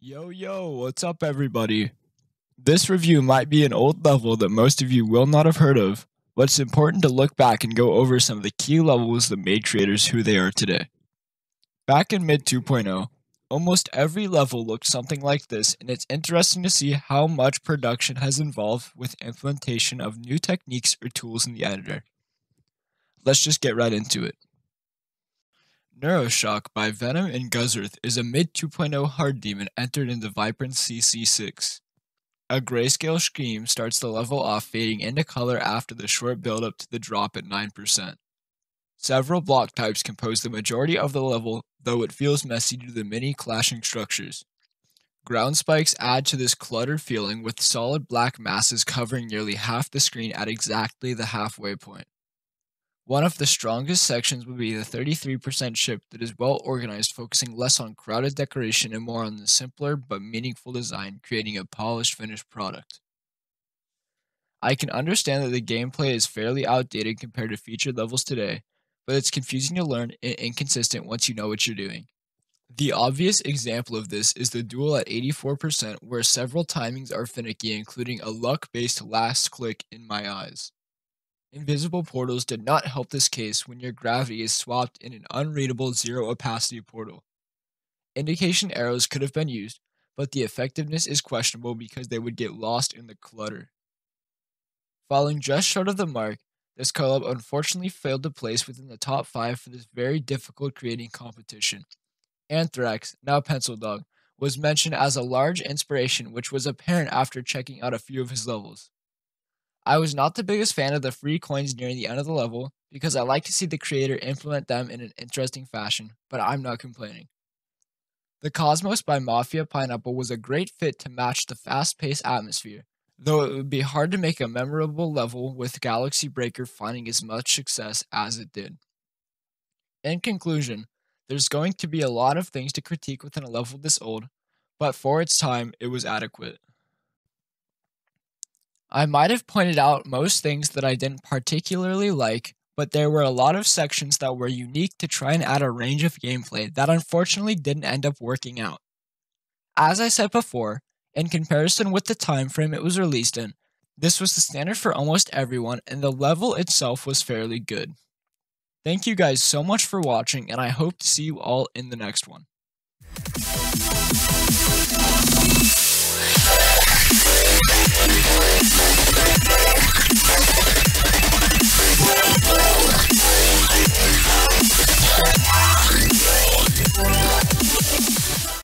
Yo, yo, what's up, everybody? This review might be an old level that most of you will not have heard of, but it's important to look back and go over some of the key levels that made creators who they are today. Back in mid 2.0, almost every level looked something like this, and it's interesting to see how much production has involved with implementation of new techniques or tools in the editor. Let's just get right into it. Neuroshock by Venom and Gusearth is a mid 2.0 hard demon entered into Vibrant CC6. A grayscale scream starts the level off fading into color after the short build up to the drop at 9%. Several block types compose the majority of the level, though it feels messy due to the many clashing structures. Ground spikes add to this cluttered feeling with solid black masses covering nearly half the screen at exactly the halfway point. One of the strongest sections would be the 33% ship that is well organized, focusing less on crowded decoration and more on the simpler but meaningful design, creating a polished finished product. I can understand that the gameplay is fairly outdated compared to featured levels today, but it's confusing to learn and inconsistent once you know what you're doing. The obvious example of this is the duel at 84%, where several timings are finicky, including a luck based last click in my eyes. Invisible portals did not help this case when your gravity is swapped in an unreadable zero opacity portal. Indication arrows could have been used, but the effectiveness is questionable because they would get lost in the clutter. Falling just short of the mark, this collab unfortunately failed to place within the top 5 for this very difficult creating competition. Anthrax, now Pencil Dog, was mentioned as a large inspiration which was apparent after checking out a few of his levels. I was not the biggest fan of the free coins near the end of the level because I like to see the creator implement them in an interesting fashion, but I'm not complaining. The Cosmos by Mafia Pineapple was a great fit to match the fast paced atmosphere, though it would be hard to make a memorable level with Galaxy Breaker finding as much success as it did. In conclusion, there's going to be a lot of things to critique within a level this old, but for its time, it was adequate. I might have pointed out most things that I didn't particularly like, but there were a lot of sections that were unique to try and add a range of gameplay that unfortunately didn't end up working out. As I said before, in comparison with the time frame it was released in, this was the standard for almost everyone and the level itself was fairly good. Thank you guys so much for watching and I hope to see you all in the next one.